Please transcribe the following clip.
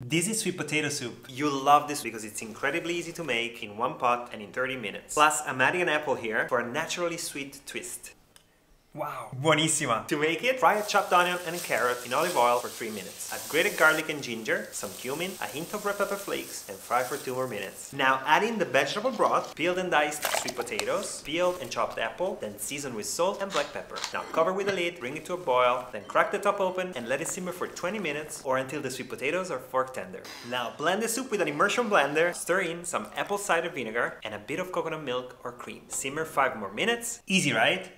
This is sweet potato soup. You'll love this because it's incredibly easy to make in one pot and in 30 minutes. Plus, I'm adding an apple here for a naturally sweet twist. Wow, buonissima. To make it, fry a chopped onion and a carrot in olive oil for 3 minutes. Add grated garlic and ginger, some cumin, a hint of red pepper flakes, and fry for 2 more minutes. Now add in the vegetable broth, peeled and diced sweet potatoes, peeled and chopped apple, then season with salt and black pepper. Now cover with a lid, bring it to a boil, then crack the top open and let it simmer for 20 minutes or until the sweet potatoes are fork tender. Now blend the soup with an immersion blender, stir in some apple cider vinegar and a bit of coconut milk or cream. Simmer 5 more minutes. Easy, right?